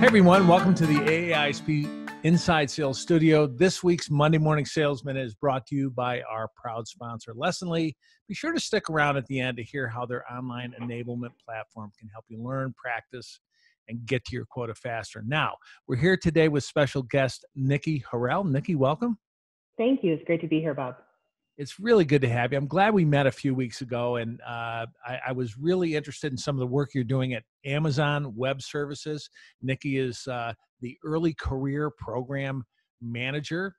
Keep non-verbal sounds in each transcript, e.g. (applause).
Hey everyone, welcome to the AAISP Inside Sales Studio. This week's Monday Morning Sales Minute is brought to you by our proud sponsor, Lessonly. Be sure to stick around at the end to hear how their online enablement platform can help you learn, practice, and get to your quota faster. Now, we're here today with special guest Nikki Harrell. Nikki, welcome. Thank you. It's great to be here, Bob. It's really good to have you. I'm glad we met a few weeks ago, and uh, I, I, was really interested in some of the work you're doing at Amazon Web Services. Nikki is uh, the early career program manager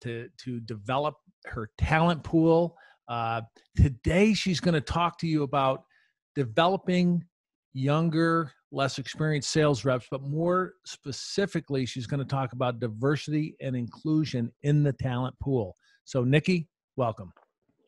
to to develop her talent pool. Uh, today, she's going to talk to you about developing younger, less experienced sales reps, but more specifically, she's going to talk about diversity and inclusion in the talent pool. So, Nikki, welcome.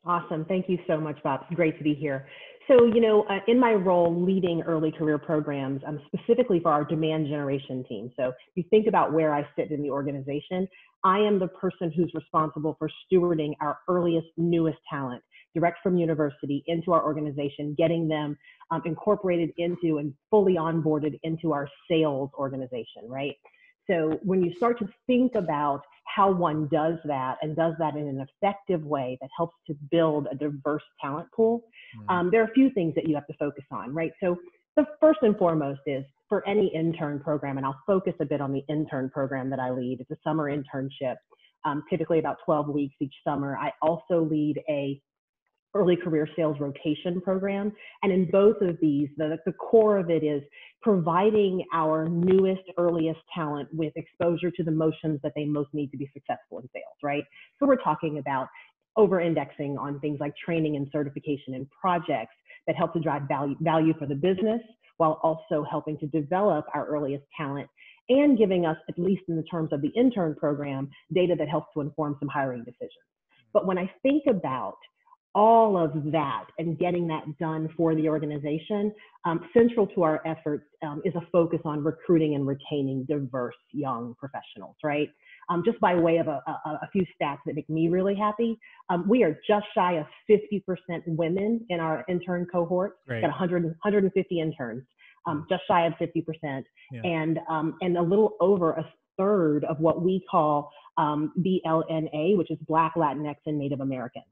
Awesome. Thank you so much, Bob. It's great to be here. So, you know, uh, in my role leading early career programs, um, specifically for our demand generation team. So, if you think about where I sit in the organization, I am the person who's responsible for stewarding our earliest, newest talent direct from university into our organization, getting them um, incorporated into and fully onboarded into our sales organization, right? So when you start to think about how one does that and does that in an effective way that helps to build a diverse talent pool, mm-hmm. um, there are a few things that you have to focus on, right? So the first and foremost is for any intern program, and I'll focus a bit on the intern program that I lead. It's a summer internship, um, typically about 12 weeks each summer. I also lead a early career sales rotation program. And in both of these, the, the core of it is providing our newest, earliest talent with exposure to the motions that they most need to be successful in sales, right? So we're talking about over indexing on things like training and certification and projects that help to drive value, value for the business while also helping to develop our earliest talent and giving us, at least in the terms of the intern program, data that helps to inform some hiring decisions. But when I think about all of that and getting that done for the organization, um, central to our efforts um, is a focus on recruiting and retaining diverse young professionals, right? Um, just by way of a, a, a, few stats that make me really happy, um, we are just shy of 50% women in our intern cohort. Got 100, 150 interns, um, just shy of 50%, yeah. and um, and a little over a third of what we call BLNA, which is Black, Latinx, and Native American.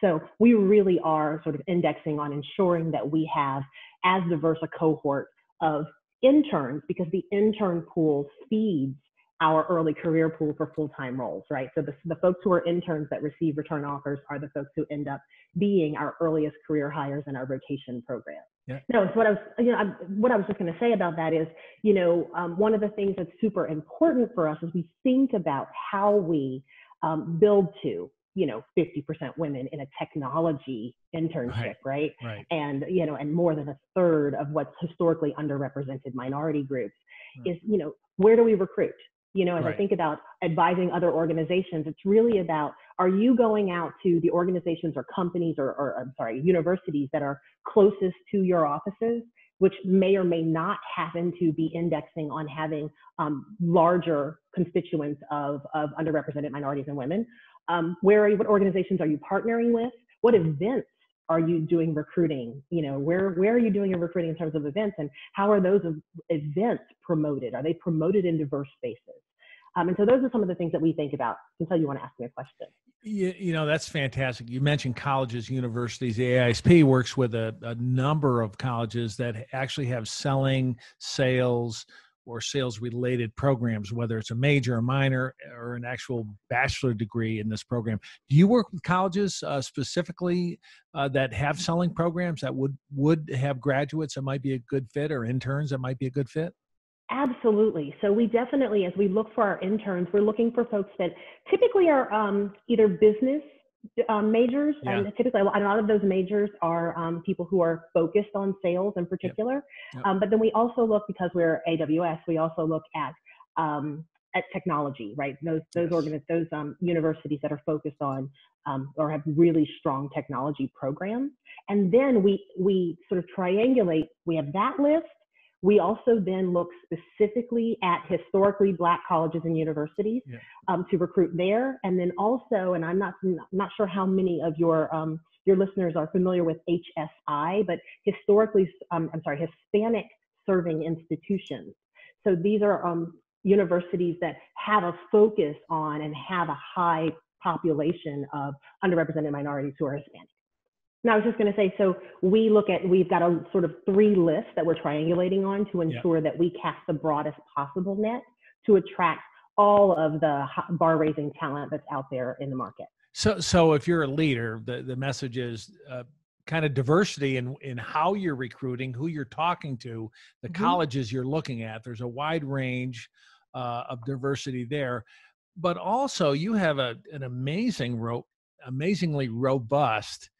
So we really are sort of indexing on ensuring that we have as diverse a cohort of interns because the intern pool feeds our early career pool for full-time roles, right? So the, the folks who are interns that receive return offers are the folks who end up being our earliest career hires in our rotation program. Yeah. No, so what I was, you know, I'm, what I was just going to say about that is, you know, um, one of the things that's super important for us is we think about how we um, build to you know 50% women in a technology internship right, right right and you know and more than a third of what's historically underrepresented minority groups right. is you know where do we recruit you know as right. i think about advising other organizations it's really about are you going out to the organizations or companies or, or i'm sorry universities that are closest to your offices which may or may not happen to be indexing on having um, larger constituents of, of underrepresented minorities and women um, where are you, what organizations are you partnering with? What events are you doing recruiting? You know, where where are you doing your recruiting in terms of events, and how are those events promoted? Are they promoted in diverse spaces? Um, and so those are some of the things that we think about until you want to ask me a question. You, you know, that's fantastic. You mentioned colleges, universities. The AISP works with a, a number of colleges that actually have selling, sales, or sales related programs, whether it's a major, a minor, or an actual bachelor degree in this program. Do you work with colleges uh, specifically uh, that have selling programs that would would have graduates that might be a good fit or interns that might be a good fit? Absolutely. So we definitely, as we look for our interns, we're looking for folks that typically are um, either business um, majors, yeah. and typically a lot of those majors are um, people who are focused on sales in particular. Yep. Yep. Um, but then we also look because we're AWS, we also look at um, at technology, right? Those those yes. organiz- those um, universities that are focused on um, or have really strong technology programs, and then we we sort of triangulate. We have that list, we also then look specifically at historically black colleges and universities yeah. um, to recruit there. And then also, and I'm not, not sure how many of your, um, your listeners are familiar with HSI, but historically, um, I'm sorry, Hispanic serving institutions. So these are um, universities that have a focus on and have a high population of underrepresented minorities who are Hispanic. Now, I was just going to say, so we look at, we've got a sort of three lists that we're triangulating on to ensure yeah. that we cast the broadest possible net to attract all of the bar raising talent that's out there in the market. So, so if you're a leader, the, the message is uh, kind of diversity in, in how you're recruiting, who you're talking to, the mm-hmm. colleges you're looking at. There's a wide range uh, of diversity there, but also you have a, an amazing, ro- amazingly robust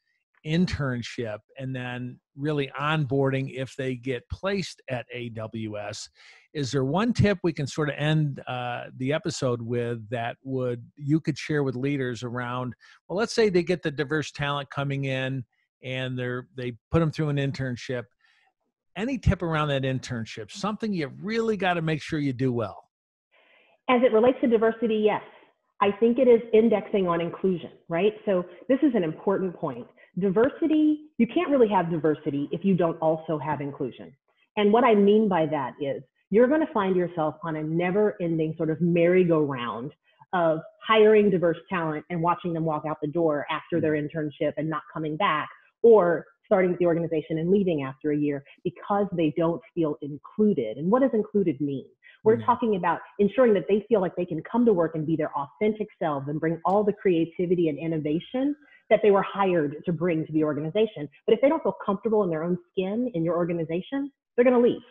internship and then really onboarding if they get placed at AWS. Is there one tip we can sort of end uh, the episode with that would you could share with leaders around? Well, let's say they get the diverse talent coming in and they're they put them through an internship. Any tip around that internship? Something you really got to make sure you do well. As it relates to diversity, yes. I think it is indexing on inclusion, right? So this is an important point. Diversity, you can't really have diversity if you don't also have inclusion. And what I mean by that is you're going to find yourself on a never ending sort of merry-go-round of hiring diverse talent and watching them walk out the door after their mm-hmm. internship and not coming back, or starting with the organization and leaving after a year because they don't feel included. And what does included mean? We're mm-hmm. talking about ensuring that they feel like they can come to work and be their authentic selves and bring all the creativity and innovation that they were hired to bring to the organization. But if they don't feel comfortable in their own skin in your organization, they're going to leave.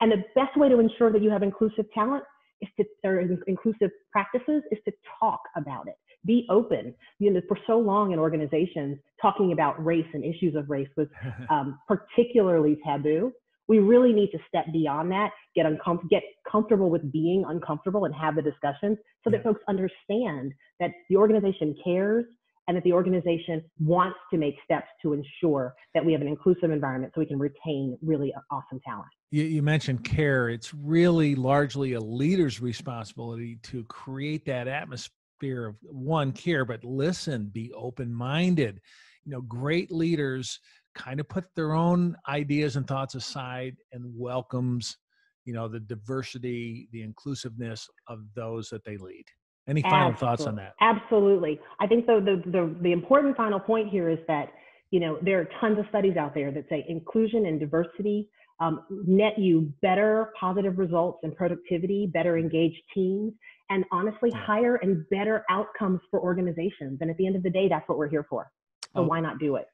And the best way to ensure that you have inclusive talent is to, or inclusive practices is to talk about it. Be open. You know, for so long in organizations, talking about race and issues of race was (laughs) um, particularly taboo. We really need to step beyond that, get uncom- get comfortable with being uncomfortable, and have the discussions so that folks understand that the organization cares and that the organization wants to make steps to ensure that we have an inclusive environment so we can retain really awesome talent. You, you, mentioned care. It's really largely a leader's responsibility to create that atmosphere of one care, but listen, be open minded. You know, great leaders kind of put their own ideas and thoughts aside and welcomes you know the diversity the inclusiveness of those that they lead any final Absolutely. thoughts on that? Absolutely. I think the, the, the, the important final point here is that, you know, there are tons of studies out there that say inclusion and diversity um, net you better positive results and productivity, better engaged teams, and honestly, higher and better outcomes for organizations. And at the end of the day, that's what we're here for. So oh, why not do it?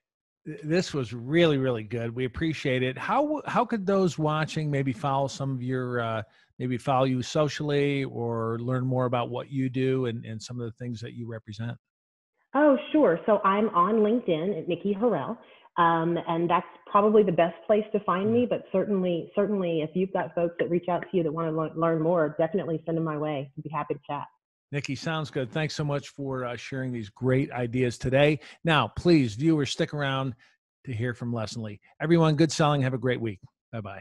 This was really, really good. We appreciate it. How how could those watching maybe follow some of your uh, maybe follow you socially or learn more about what you do and, and some of the things that you represent? Oh, sure. So I'm on LinkedIn at Nikki Harrell. Um, and that's probably the best place to find me. But certainly, certainly, if you've got folks that reach out to you that want to learn more, definitely send them my way. I'd be happy to chat. Nikki, sounds good. Thanks so much for uh, sharing these great ideas today. Now, please, viewers, stick around to hear from Lessonly. Everyone, good selling. Have a great week. Bye bye.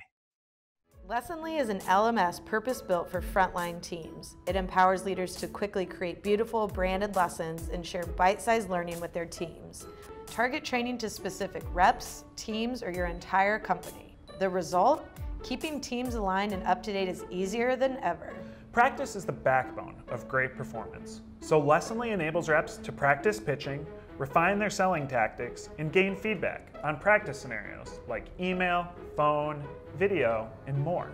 Lessonly is an LMS purpose built for frontline teams. It empowers leaders to quickly create beautiful branded lessons and share bite sized learning with their teams. Target training to specific reps, teams, or your entire company. The result? Keeping teams aligned and up to date is easier than ever. Practice is the backbone of great performance. So Lessonly enables reps to practice pitching, refine their selling tactics, and gain feedback on practice scenarios like email, phone, video, and more.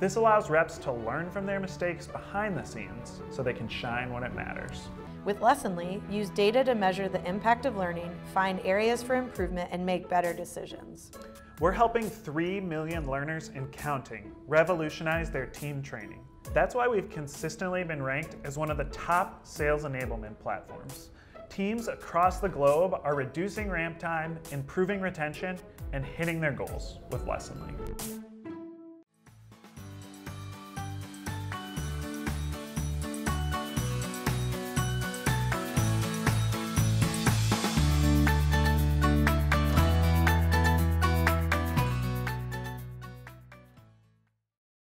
This allows reps to learn from their mistakes behind the scenes so they can shine when it matters. With Lessonly, use data to measure the impact of learning, find areas for improvement, and make better decisions. We're helping 3 million learners and counting revolutionize their team training. That's why we've consistently been ranked as one of the top sales enablement platforms. Teams across the globe are reducing ramp time, improving retention, and hitting their goals with Lessonly.